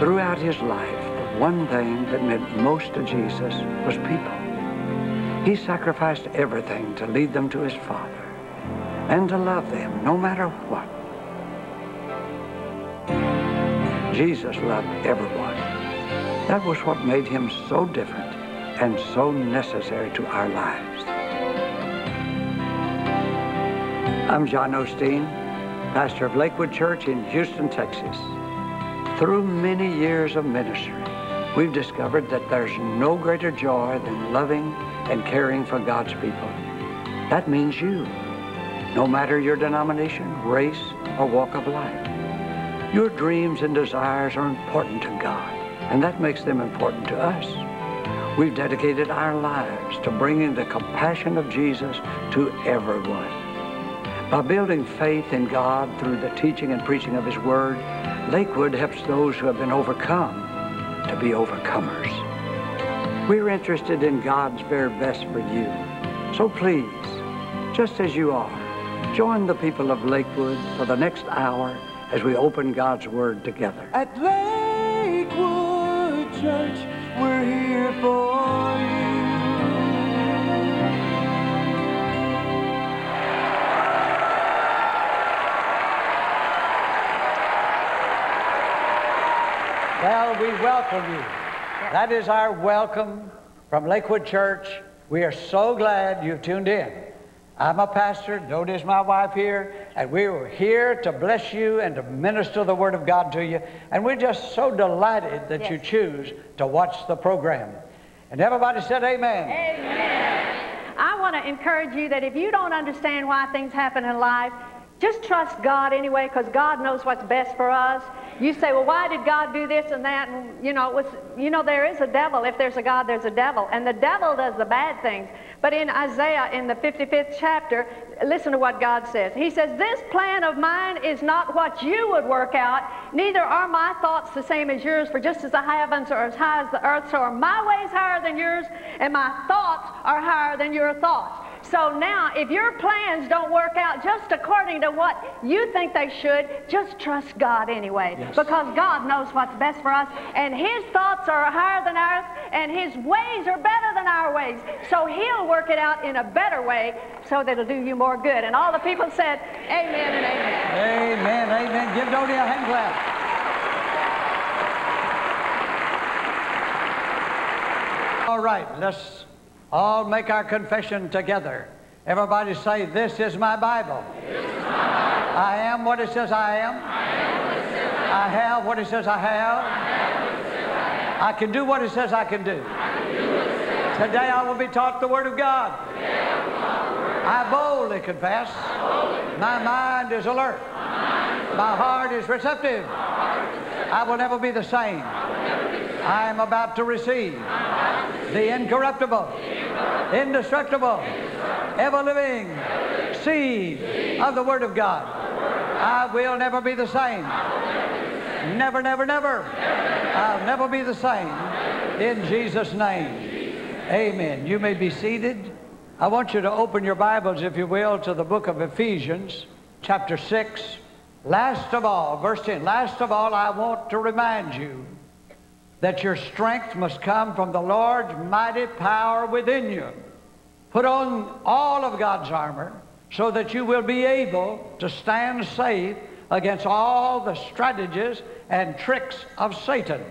Throughout his life, the one thing that meant most to Jesus was people. He sacrificed everything to lead them to his Father and to love them no matter what. Jesus loved everyone. That was what made him so different and so necessary to our lives. I'm John Osteen, pastor of Lakewood Church in Houston, Texas. Through many years of ministry, we've discovered that there's no greater joy than loving and caring for God's people. That means you, no matter your denomination, race, or walk of life. Your dreams and desires are important to God, and that makes them important to us. We've dedicated our lives to bringing the compassion of Jesus to everyone. By building faith in God through the teaching and preaching of His Word, Lakewood helps those who have been overcome to be overcomers. We're interested in God's very best for you. So please, just as you are, join the people of Lakewood for the next hour as we open God's Word together. At Lakewood Church, we're here for you. We welcome you. That is our welcome from Lakewood Church. We are so glad you've tuned in. I'm a pastor, is my wife here, and we were here to bless you and to minister the Word of God to you. And we're just so delighted that you choose to watch the program. And everybody said amen. Amen. I want to encourage you that if you don't understand why things happen in life, just trust God anyway, because God knows what's best for us. You say, well, why did God do this and that? And, you know, it was, you know, there is a devil. If there's a God, there's a devil. And the devil does the bad things. But in Isaiah, in the 55th chapter, listen to what God says. He says, This plan of mine is not what you would work out, neither are my thoughts the same as yours, for just as the heavens are as high as the earth, so are my ways higher than yours, and my thoughts are higher than your thoughts. So now, if your plans don't work out just according to what you think they should, just trust God anyway. Because God knows what's best for us, and His thoughts are higher than ours, and His ways are better than our ways. So He'll work it out in a better way so that it'll do you more good. And all the people said, Amen and amen. Amen, amen. Give Dodie a hand clap. All right, let's all make our confession together. Everybody say, This is my Bible. I am what it says I am. I have what it says I have. I can do what it says I can do. Today I will be taught the Word of God. I boldly confess. My mind is alert. My heart is receptive. I will never be the same. I am about to receive the incorruptible, indestructible, ever living seed of the Word of God. I will never be the same. Never, never, never. I'll never be the same. In Jesus' name. Amen. You may be seated. I want you to open your Bibles, if you will, to the book of Ephesians, chapter 6. Last of all, verse 10, last of all, I want to remind you that your strength must come from the Lord's mighty power within you. Put on all of God's armor so that you will be able to stand safe against all the strategies and tricks of Satan.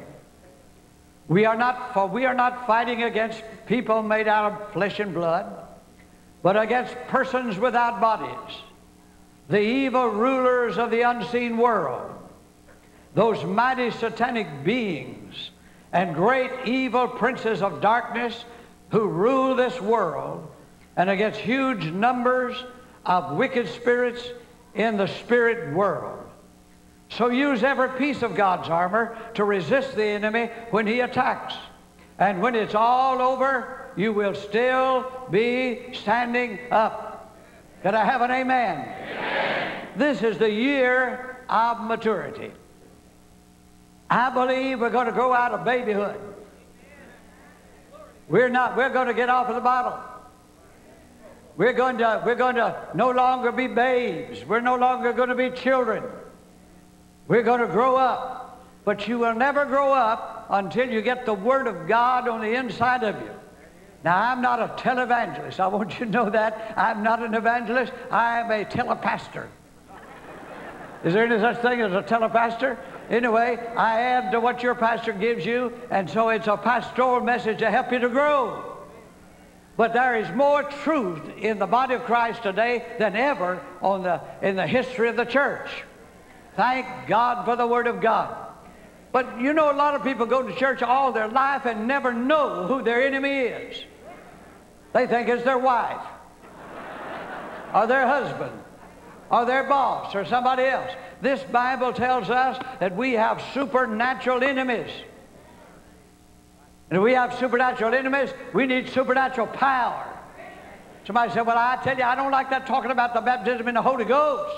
We are not, for we are not fighting against people made out of flesh and blood, but against persons without bodies, the evil rulers of the unseen world, those mighty satanic beings and great evil princes of darkness who rule this world, and against huge numbers of wicked spirits in the spirit world. So use every piece of God's armor to resist the enemy when he attacks. And when it's all over, you will still be standing up. Can I have an amen? This is the year of maturity. I believe we're going to grow out of babyhood. We're not, we're going to get off of the bottle. We're going to, we're going to no longer be babes. We're no longer going to be children. We're going to grow up. But you will never grow up until you get the Word of God on the inside of you. Now, I'm not a televangelist. I want you to know that. I'm not an evangelist. I am a telepastor. Is there any such thing as a telepastor? Anyway, I add to what your pastor gives you, and so it's a pastoral message to help you to grow. But there is more truth in the body of Christ today than ever on the, in the history of the church. Thank God for the Word of God. But you know, a lot of people go to church all their life and never know who their enemy is. They think it's their wife, or their husband, or their boss, or somebody else. This Bible tells us that we have supernatural enemies. And if we have supernatural enemies, we need supernatural power. Somebody said, Well, I tell you, I don't like that talking about the baptism in the Holy Ghost.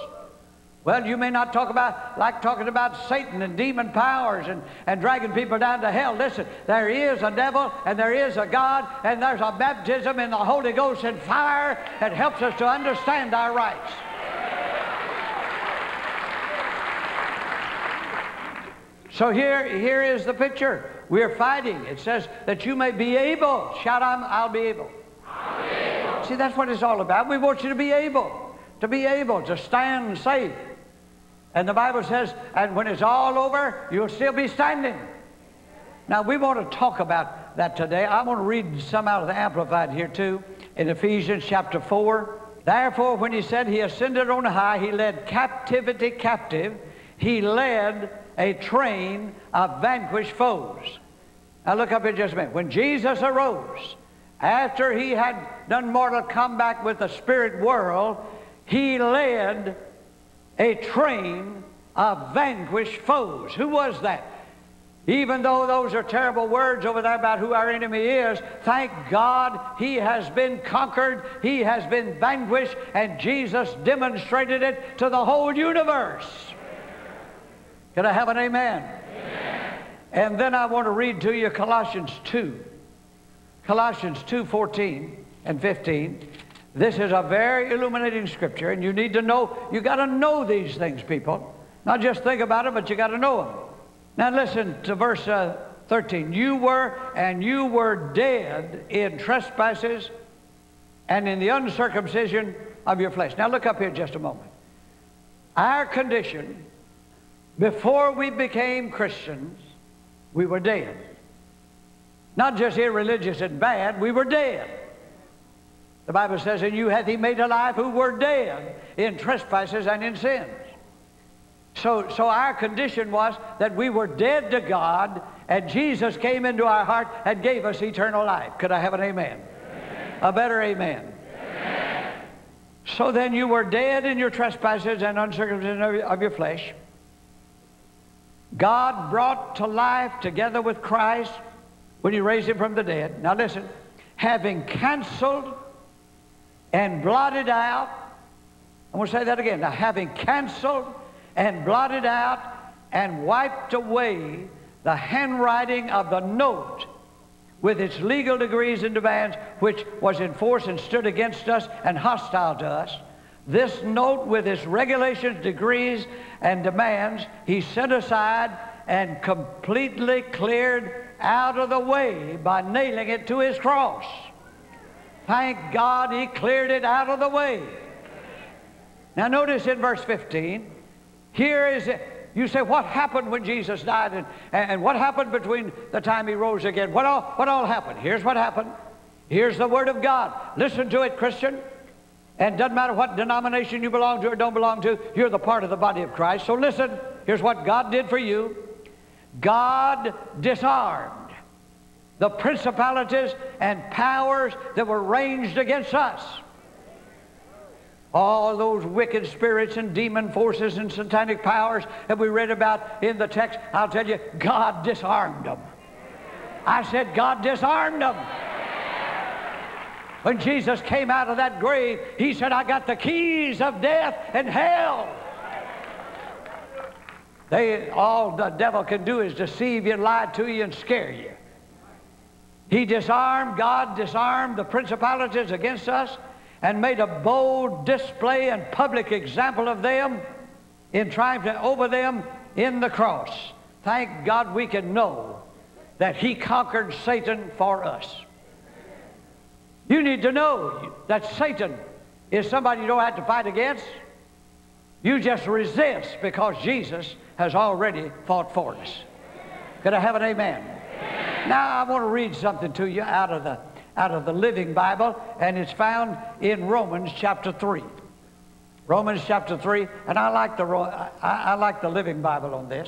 Well, you may not talk about like talking about Satan and demon powers and, and dragging people down to hell. Listen, there is a devil and there is a God and there's a baptism in the Holy Ghost and fire that helps us to understand our rights. So here, here is the picture. We're fighting. It says that you may be able. Shout, I'll be able. I'll be able. See, that's what it's all about. We want you to be able, to be able to stand safe. And the Bible says, and when it's all over, you'll still be standing. Now, we want to talk about that today. I want to read some out of the Amplified here, too, in Ephesians chapter 4. Therefore, when he said he ascended on high, he led captivity captive. He led a train of vanquished foes. Now look up here just a minute. When Jesus arose, after he had done mortal combat with the spirit world, he led a train of vanquished foes. Who was that? Even though those are terrible words over there about who our enemy is, thank God he has been conquered, he has been vanquished, and Jesus demonstrated it to the whole universe. Can I have an amen? amen? And then I want to read to you Colossians 2. Colossians 2 14 and 15. This is a very illuminating scripture, and you need to know, you got to know these things, people. Not just think about it, but you got to know them. Now listen to verse uh, 13. You were, and you were dead in trespasses and in the uncircumcision of your flesh. Now look up here just a moment. Our condition before we became Christians, we were dead. Not just irreligious and bad, we were dead. The Bible says, And you hath he made alive who were dead in trespasses and in sins. So, so our condition was that we were dead to God, and Jesus came into our heart and gave us eternal life. Could I have an amen? amen. A better amen. amen. So then you were dead in your trespasses and uncircumcision of your flesh. God brought to life together with Christ when he raised him from the dead. Now listen, having canceled and blotted out, I want to say that again. Now, having canceled and blotted out and wiped away the handwriting of the note with its legal degrees and demands, which was in force and stood against us and hostile to us. This note, with its regulations, degrees, and demands, he set aside and completely cleared out of the way by nailing it to his cross. Thank God he cleared it out of the way. Now, notice in verse 15, here is. You say, what happened when Jesus died and, and what happened between the time he rose again? What all, what all happened? Here's what happened. Here's the Word of God. Listen to it, Christian. And doesn't matter what denomination you belong to or don't belong to, you're the part of the body of Christ. So listen, here's what God did for you. God disarmed the principalities and powers that were ranged against us. All those wicked spirits and demon forces and satanic powers that we read about in the text, I'll tell you, God disarmed them. I said, God disarmed them. When Jesus came out of that grave, he said, I got the keys of death and hell. They, all the devil can do is deceive you, and lie to you, and scare you. He disarmed, God disarmed the principalities against us and made a bold display and public example of them in triumph over them in the cross. thank God we can know that He conquered Satan for us. You need to know that Satan is somebody you don't have to fight against. You just resist because Jesus has already fought for us. Could I have an amen? amen? Now I want to read something to you out of the out of the Living Bible, and it's found in Romans chapter three. Romans chapter three, and I like the I, I like the Living Bible on this.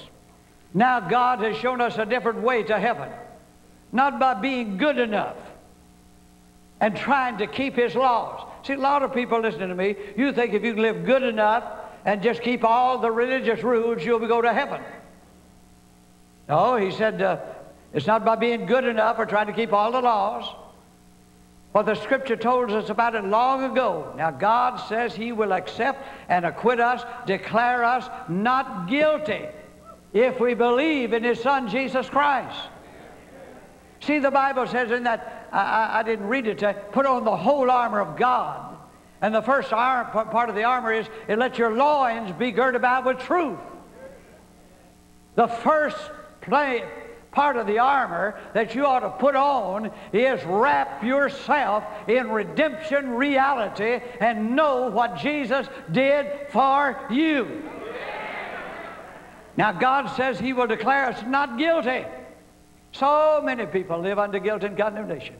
Now God has shown us a different way to heaven, not by being good enough and trying to keep His laws. See, a lot of people listening to me, you think if you can live good enough and just keep all the religious rules, you'll go to heaven. No, he said, uh, it's not by being good enough or trying to keep all the laws. Well, the scripture told us about it long ago. Now, God says He will accept and acquit us, declare us not guilty if we believe in His Son, Jesus Christ. See, the Bible says in that, I, I didn't read it, to put on the whole armor of God. And the first part of the armor is, it let your loins be girded about with truth. The first play, part of the armor that you ought to put on is wrap yourself in redemption reality and know what Jesus did for you. Now, God says He will declare us not guilty. So many people live under guilt and condemnation.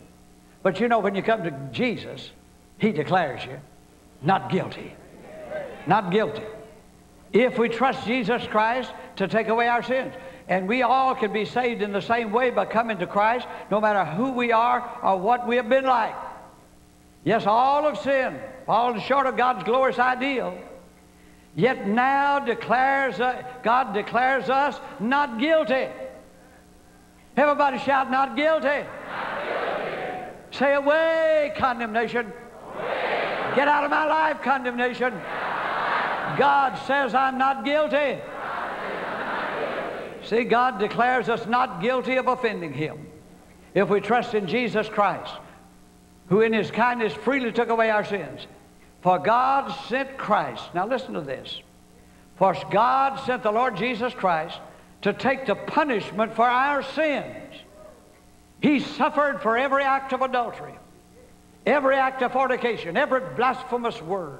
But you know, when you come to Jesus, He declares you not guilty. Not guilty. If we trust Jesus Christ to take away our sins. And we all can be saved in the same way by coming to Christ, no matter who we are or what we have been like. Yes, all of sin, fallen short of God's glorious ideal. Yet now declares uh, God declares us not guilty. Everybody shout, not guilty. Not guilty. Say, away, condemnation. Away. Get out of my life, condemnation. God says I'm not guilty. See, God declares us not guilty of offending Him if we trust in Jesus Christ, who in His kindness freely took away our sins. For God sent Christ. Now listen to this. For God sent the Lord Jesus Christ to take the punishment for our sins. He suffered for every act of adultery, every act of fornication, every blasphemous word,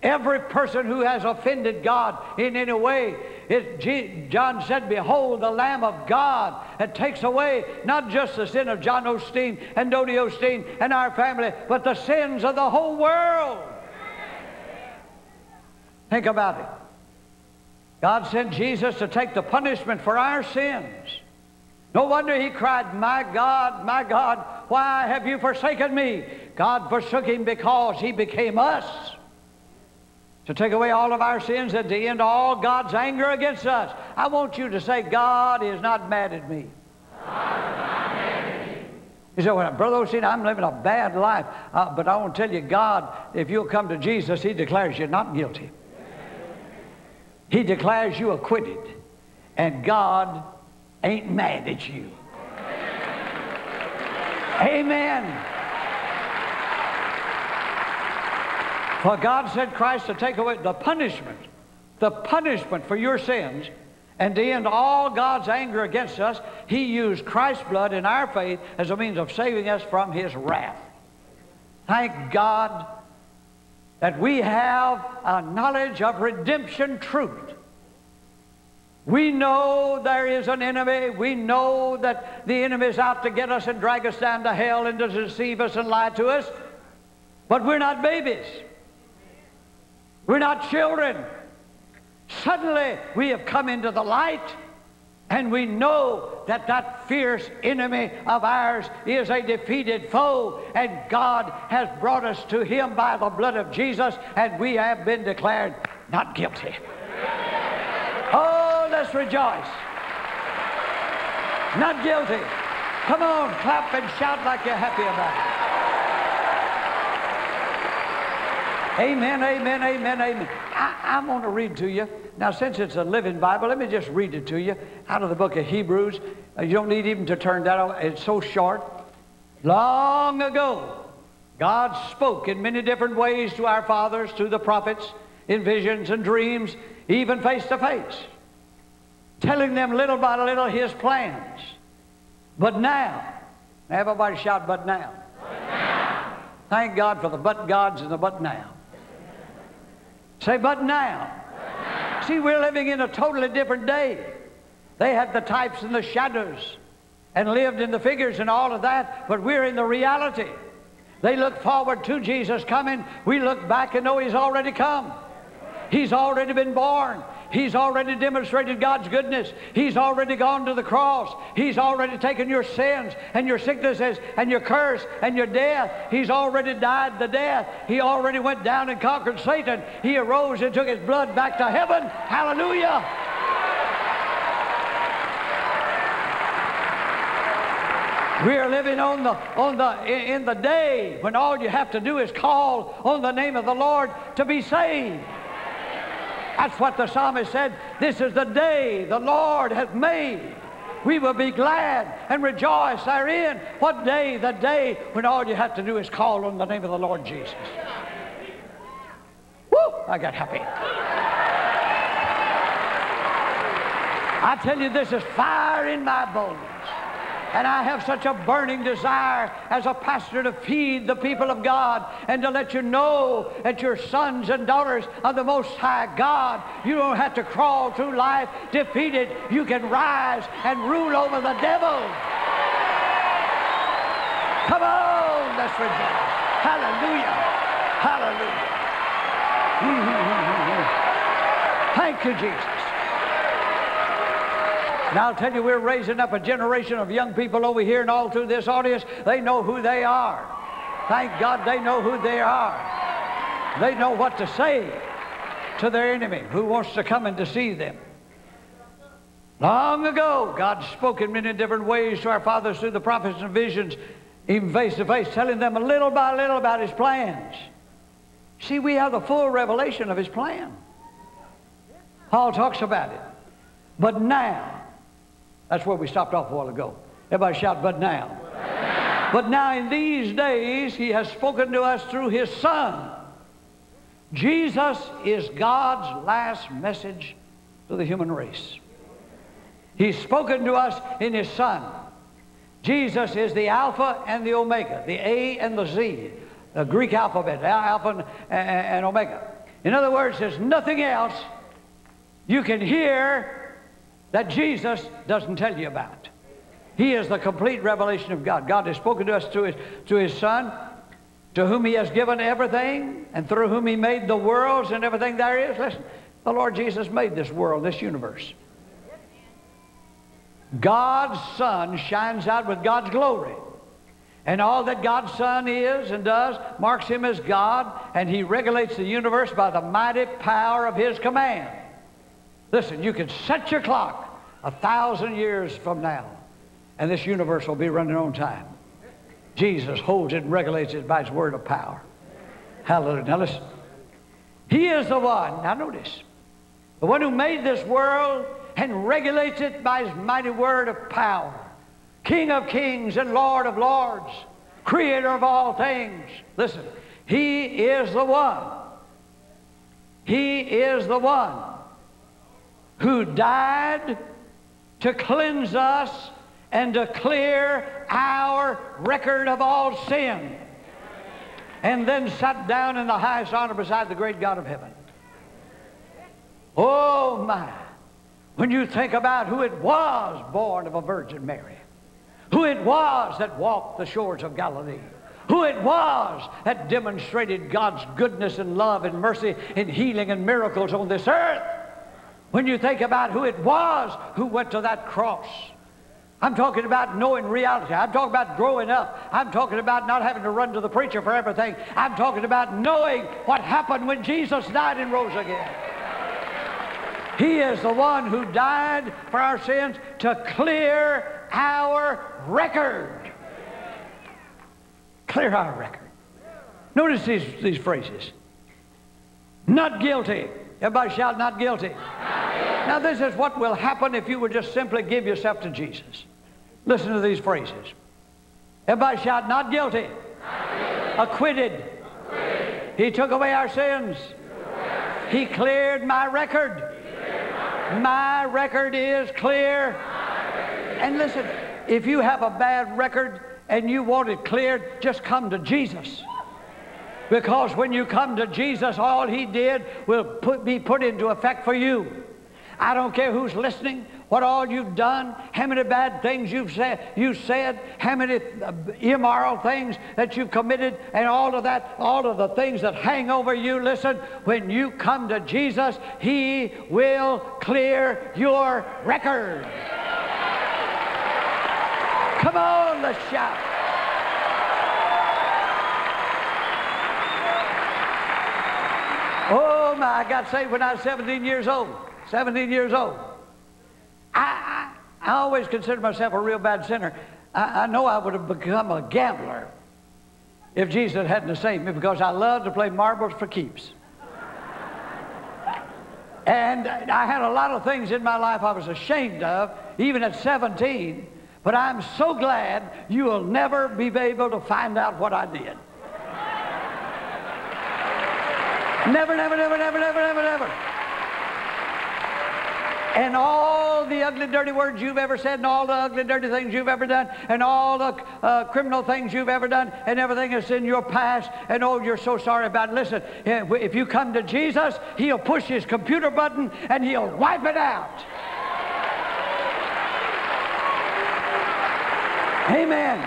every person who has offended God in any way. It, John said, Behold, the Lamb of God that takes away not just the sin of John Osteen and Dodie Osteen and our family, but the sins of the whole world. Think about it. God sent Jesus to take the punishment for our sins. No wonder he cried, My God, my God, why have you forsaken me? God forsook him because he became us to take away all of our sins and to end all God's anger against us. I want you to say, God is not mad at me. You say, well, Brother Osteen, I'm living a bad life. Uh, but I want to tell you, God, if you'll come to Jesus, He declares you not guilty. He declares you acquitted, and God ain't mad at you. Amen. For God sent Christ to take away the punishment, the punishment for your sins, and to end all God's anger against us, He used Christ's blood in our faith as a means of saving us from His wrath. Thank God that we have a knowledge of redemption truth. We know there is an enemy. We know that the enemy is out to get us and drag us down to hell and to deceive us and lie to us. But we're not babies. We're not children. Suddenly we have come into the light and we know that that fierce enemy of ours is a defeated foe, and God has brought us to Him by the blood of Jesus, and we have been declared not guilty. Oh, let's rejoice. Not guilty. Come on, clap and shout like you're happy about it. Amen, amen, amen, amen. I, am going to read to you. Now, since it's a living Bible, let me just read it to you out of the book of Hebrews. Uh, you don't need even to turn that on. It's so short. Long ago, God spoke in many different ways to our fathers, to the prophets, in visions and dreams, even face to face. telling them little by little his plans. But now, everybody shout, but now. But now. Thank God for the but gods and the but now. Say, but now. but now. See, we're living in a totally different day. They had the types and the shadows and lived in the figures and all of that, but we're in the reality. They look forward to Jesus coming. We look back and know He's already come. He's already been born. He's already demonstrated God's goodness. He's already gone to the cross. He's already taken your sins and your sicknesses and your curse and your death. He's already died the death. He already went down and conquered Satan. He arose and took his blood back to heaven. Hallelujah. We are living on the, on the, in the day when all you have to do is call on the name of the Lord to be saved. That's what the psalmist said. This is the day the Lord hath made. We will be glad and rejoice therein. What day? The day when all you have to do is call on the name of the Lord Jesus. Woo! I got happy. I tell you, this is fire in my bones. And I have such a burning desire as a pastor to feed the people of God and to let you know that you're sons and daughters of the Most High God. You don't have to crawl through life defeated. You can rise and rule over the devil. Come on, let's rejoice. Hallelujah. Hallelujah. Thank you, Jesus. And I'll tell you, we're raising up a generation of young people over here and all through this audience. They know who they are. Thank God they know who they are. They know what to say to their enemy who wants to come and deceive them. Long ago, God spoke in many different ways to our fathers through the prophets and visions, even face to face, telling them a little by little about His plans. See, we have the full revelation of His plan. Paul talks about it. But now, that's where we stopped off a while ago. Everybody shout, but now. But now, in these days, He has spoken to us through His Son. Jesus is God's last message to the human race. He's spoken to us in His Son. Jesus is the Alpha and the Omega, the A and the Z, the Greek alphabet, Alpha and Omega. In other words, there's nothing else you can hear that Jesus doesn't tell you about. He is the complete revelation of God. God has spoken to us through his, through his Son, to whom He has given everything, and through whom He made the worlds and everything there is. Listen, the Lord Jesus made this world, this universe. God's Son shines out with God's glory. And all that God's Son is and does marks Him as God, and He regulates the universe by the mighty power of His command. Listen, you can set your clock a thousand years from now, and this universe will be running on time. Jesus holds it and regulates it by his word of power. Hallelujah. Now listen. He is the one, now notice, the one who made this world and regulates it by his mighty word of power. King of kings and Lord of lords, creator of all things. Listen, he is the one. He is the one who died to cleanse us and to clear our record of all sin. And then sat down in the highest honor beside the great God of heaven. Oh my. When you think about who it was born of a Virgin Mary, who it was that walked the shores of Galilee, who it was that demonstrated God's goodness and love and mercy and healing and miracles on this earth. When you think about who it was who went to that cross. I'm talking about knowing reality. I'm talking about growing up. I'm talking about not having to run to the preacher for everything. I'm talking about knowing what happened when Jesus died and rose again. He is the one who died for our sins to clear our record. Clear our record. Notice these, these phrases. Not guilty. Everybody shout, not guilty. Now, this is what will happen if you would just simply give yourself to Jesus. Listen to these phrases. Everybody shout, not guilty. Not guilty. Acquitted. Acquitted. He took away our sins. He cleared my record. My record is clear. And listen, if you have a bad record and you want it cleared, just come to Jesus. Because when you come to Jesus, all He did will put, be put into effect for you. I don't care who's listening, what all you've done, how many bad things you've said, you said, how many uh, immoral things that you've committed, and all of that, all of the things that hang over you. Listen, when you come to Jesus, He will clear your record. Come on, let's shout. Oh my, I got saved when I was 17 years old. 17 years old. I, I, always considered myself a real bad sinner. I, I know I would have become a gambler if Jesus hadn't saved me because I loved to play marbles for keeps. And I had a lot of things in my life I was ashamed of, even at 17. But I'm so glad you will never be able to find out what I did. Never, never, never, never, never, never, never. And all the ugly, dirty words you've ever said, and all the ugly, dirty things you've ever done, and all the uh, criminal things you've ever done, and everything that's in your past, and oh, you're so sorry about it. Listen, if you come to Jesus, He'll push His computer button and He'll wipe it out. Amen.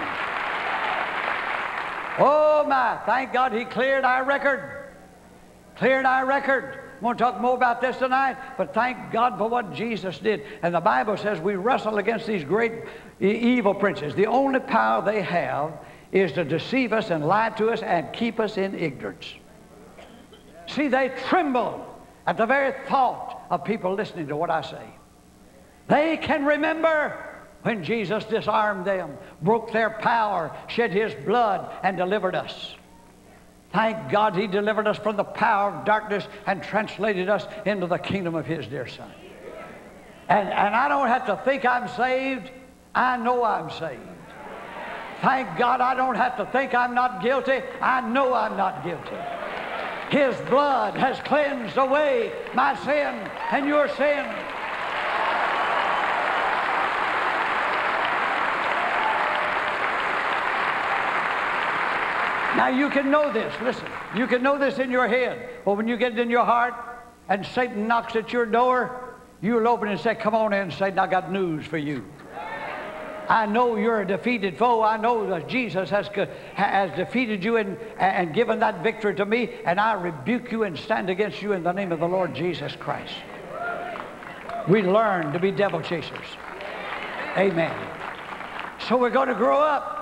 Oh, my. Thank God He cleared our record cleared our record. I want to talk more about this tonight, but thank God for what Jesus did. And the Bible says we wrestle against these great evil princes. The only power they have is to deceive us and lie to us and keep us in ignorance. See, they tremble at the very thought of people listening to what I say. They can remember when Jesus disarmed them, broke their power, shed his blood, and delivered us. Thank God he delivered us from the power of darkness and translated us into the kingdom of his dear son. And, and I don't have to think I'm saved. I know I'm saved. Thank God I don't have to think I'm not guilty. I know I'm not guilty. His blood has cleansed away my sin and your sin. Now you can know this. Listen, you can know this in your head. But when you get it in your heart and Satan knocks at your door, you'll open and say, Come on in, Satan, I got news for you. I know you're a defeated foe. I know that Jesus has, has defeated you and, and given that victory to me, and I rebuke you and stand against you in the name of the Lord Jesus Christ. We learn to be devil chasers. Amen. So we're going to grow up.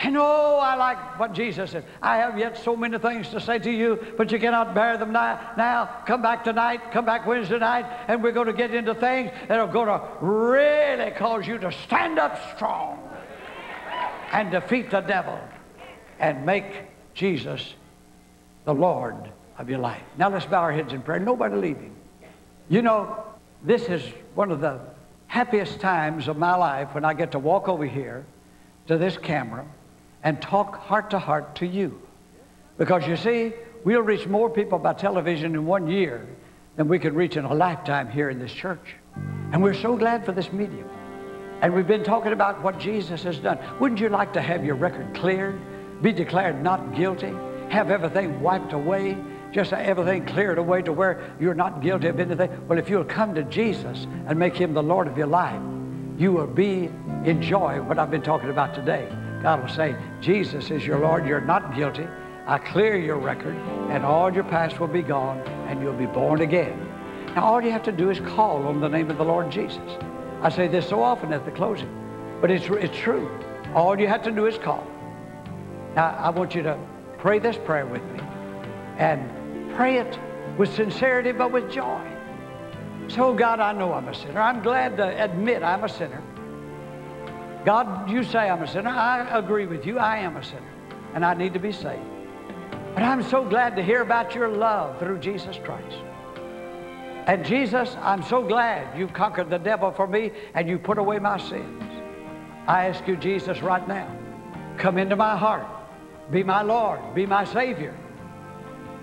And oh, I like what Jesus said. I have yet so many things to say to you, but you cannot bear them now. Now, come back tonight, come back Wednesday night, and we're going to get into things that are going to really cause you to stand up strong and defeat the devil and make Jesus the Lord of your life. Now let's bow our heads in prayer. Nobody leaving. You know, this is one of the happiest times of my life when I get to walk over here to this camera and talk heart to heart to you. Because you see, we'll reach more people by television in one year than we could reach in a lifetime here in this church. And we're so glad for this medium. And we've been talking about what Jesus has done. Wouldn't you like to have your record cleared, be declared not guilty, have everything wiped away, just everything cleared away to where you're not guilty of anything? Well, if you'll come to Jesus and make him the Lord of your life, you will be enjoy what I've been talking about today. God will say, Jesus is your Lord. You're not guilty. I clear your record, and all your past will be gone, and you'll be born again. Now, all you have to do is call on the name of the Lord Jesus. I say this so often at the closing, but it's, it's true. All you have to do is call. Now, I want you to pray this prayer with me, and pray it with sincerity, but with joy. So, God, I know I'm a sinner. I'm glad to admit I'm a sinner. God, you say I'm a sinner. I agree with you. I am a sinner. And I need to be saved. But I'm so glad to hear about your love through Jesus Christ. And Jesus, I'm so glad you've conquered the devil for me and you put away my sins. I ask you, Jesus, right now, come into my heart. Be my Lord. Be my Savior.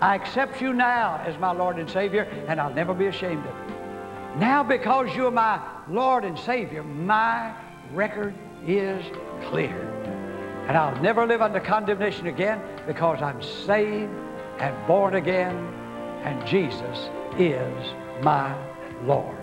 I accept you now as my Lord and Savior, and I'll never be ashamed of it. Now, because you're my Lord and Savior, my record is clear. And I'll never live under condemnation again because I'm saved and born again, and Jesus is my Lord.